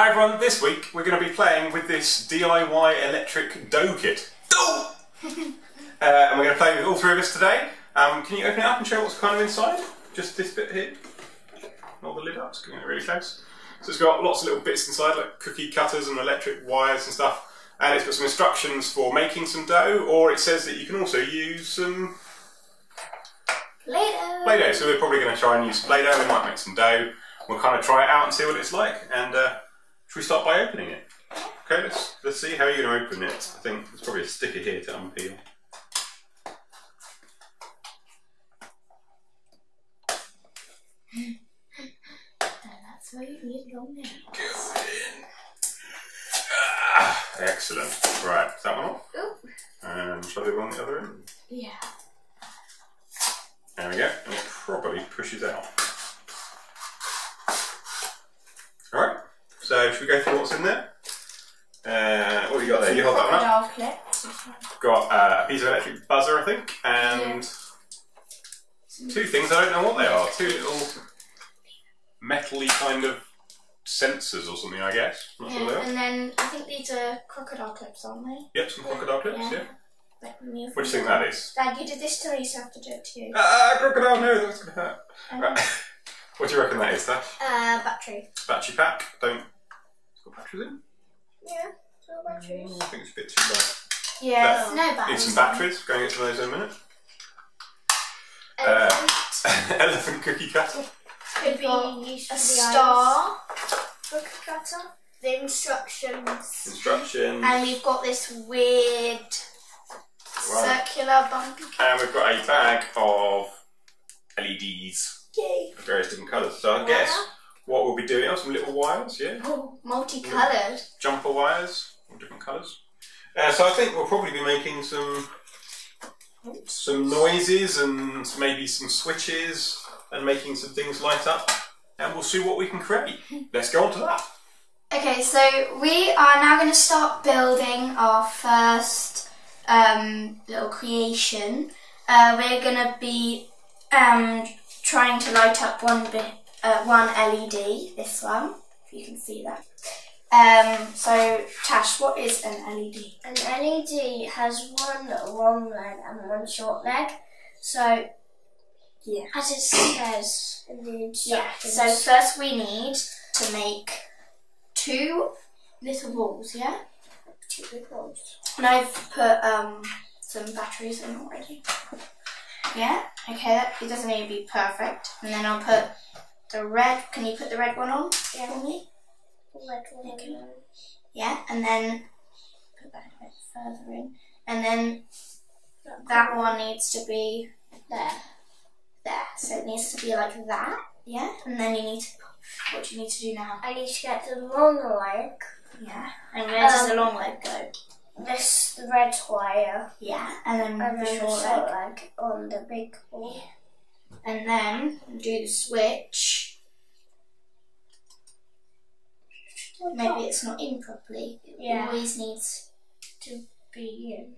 Hi everyone, this week we're going to be playing with this DIY electric dough kit. Dough! uh, and we're going to play with all three of us today. Um, can you open it up and show what's kind of inside? Just this bit here. Not the lid up, it's getting really close. So it's got lots of little bits inside, like cookie cutters and electric wires and stuff. And it's got some instructions for making some dough, or it says that you can also use some Play-Doh. Play-Doh. So we're probably going to try and use Play-Doh. We might make some dough. We'll kind of try it out and see what it's like. And uh, should we start by opening it? Okay, let's let's see how you're going to open it. I think there's probably a sticker here to unpeel. That's where you need go now. Go in. Ah, excellent. Right, is that one off? And shall I do one on the other end? Yeah. There we go. And it probably pushes out. So should we go through what's in there? Uh, what have you got there? You hold that one up. Crocodile clips. Got uh, a piece of electric buzzer, I think, and two things. I don't know what they are. Two little metally kind of sensors or something, I guess. Not sure they Yeah, are. and then I think these are crocodile clips, aren't they? Yep, some crocodile clips. Yeah. Like What do you think that is? Dad, you did this to me, so I have to do it to you. Ah, crocodile! No, that's gonna hurt. Um, Right. what do you reckon that is? That Uh, battery. battery pack. Don't. It's batteries in. Yeah, no batteries. Mm, I think it's a bit too low. Yeah, But- no Need batteries. some batteries. Going into those in a minute. Elephant. Uh, elephant cookie cutter. Could be got used a for the star. Cookie cutter. The instructions. Instructions. And we've got this weird Right. circular bumpy And we've got a bag of LEDs Yay. of various different colours. So I guess what we'll be doing are some little wires, yeah? Oh, multicoloured. Jumper wires, all different colours. Uh, so I think we'll probably be making some some noises and maybe some switches and making some things light up. And we'll see what we can create. Let's go on to that. Okay, so we are now going to start building our first um, little creation. Uh, we're going to be um, trying to light up one bit, uh, one LED. This one, if you can see that. Um, so, Tash, what is an LED? An LED has one long leg and one short leg. So, Yeah. as it says in the Yeah. So first we need to make two little balls. Yeah. two big ones. And I've put um, some batteries in already. Yeah, okay, that, it doesn't need to be perfect. And then I'll put the red, can you put the red one on for me? Red one. Okay. Yeah, and then put that a bit further in. And then that one needs to be there. there. So it needs to be like that. Yeah, and then you need to, what do you need to do now? I need to get the long leg. Yeah, and where does Um, the long leg go? This the red wire Yeah, and then and the then the short short leg. leg on the big ball. And then do the switch. Maybe it's not in properly. It Yeah. always needs. to be in.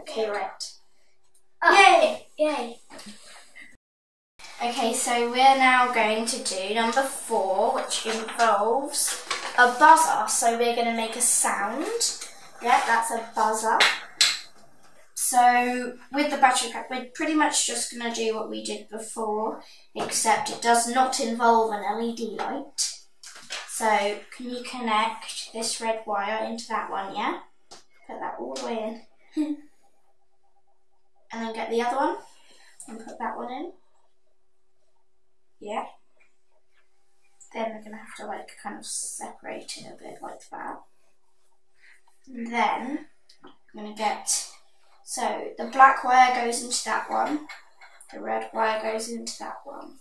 Okay, right. Oh, yay! Yay! Okay, so we're now going to do number four, which involves a buzzer. So we're going to make a sound. Yeah, that's a buzzer. So with the battery pack, we're pretty much just going to do what we did before, except it does not involve an LED light. So can you connect this red wire into that one, yeah? Put that all the way in. and then get the other one and put that one in. Yeah. Then we're gonna have to like kind of separate it a bit like that. And then I'm gonna get so the black wire goes into that one, the red wire goes into that one.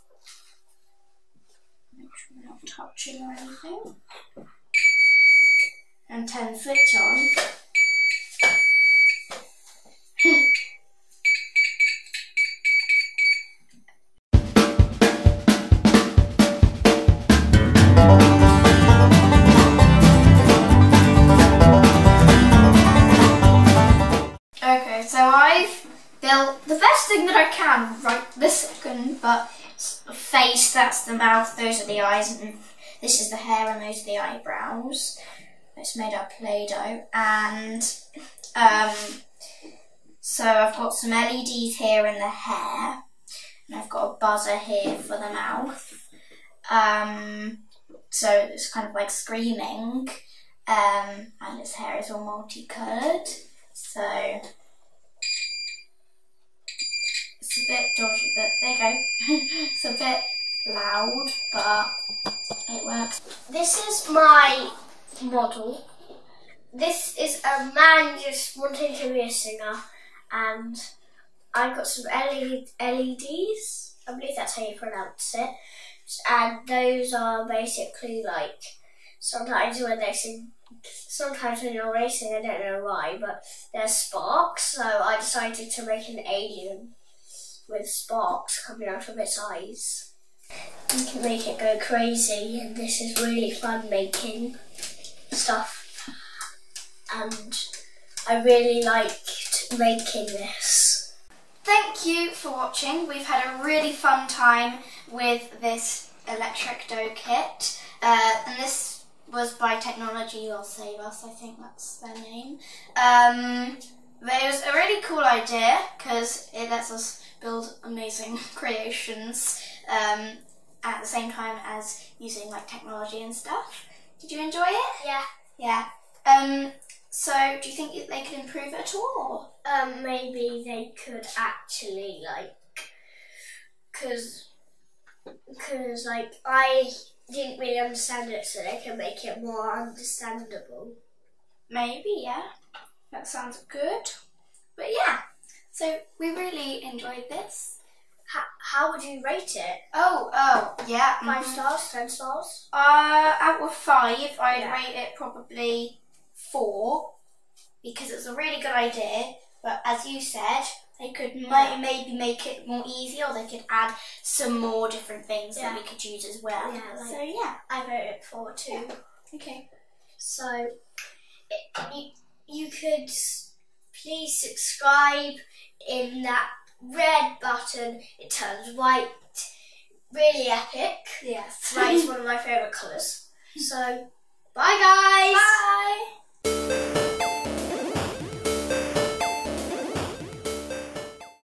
Make sure we're not touching or anything. And turn the switch on. Can right this second, but the face, that's the mouth, those are the eyes, and this is the hair, and those are the eyebrows. It's made out of Play-Doh, and um, so I've got some LEDs here in the hair, and I've got a buzzer here for the mouth. Um, so it's kind of like screaming, um, and his hair is all multicoloured. So it's a bit dodgy, but there you go. it's a bit loud, but it works. This is my model. This is a man just wanting to be a singer, and I've got some LED, LEDs. I believe that's how you pronounce it. And those are basically like sometimes when they sing, sometimes when you're racing, I don't know why, but there's sparks. So I decided to make an alien with sparks coming out of its eyes. You can make it go crazy, and this is really fun making stuff. And I really liked making this. Thank you for watching. We've had a really fun time with this electric dough kit. Uh, and this was by Technology Will Save Us, I think that's their name. Um, but it was a really cool idea because it lets us build amazing creations um, at the same time as using like technology and stuff. Did you enjoy it? Yeah. Yeah. Um, so do you think they could improve it at all? Um, maybe they could actually like, cause, cause like I didn't really understand it, so they can make it more understandable. Maybe, yeah. That sounds good. But yeah, so we really enjoyed this. How, how would you rate it? Oh, oh, yeah. 5 mhm. stars, ten stars? Uh, out of five, I'd Yeah. rate it probably four because it's a really good idea. But as you said, they could might maybe make it more easy, or they could add some more different things Yeah. that we could use as well. Yeah, like- so yeah, I vote it four too. okay. So, it, you, you could please subscribe in that red button. It turns white. Really epic. Yes. White is one of my favourite colours. So, bye guys! Bye.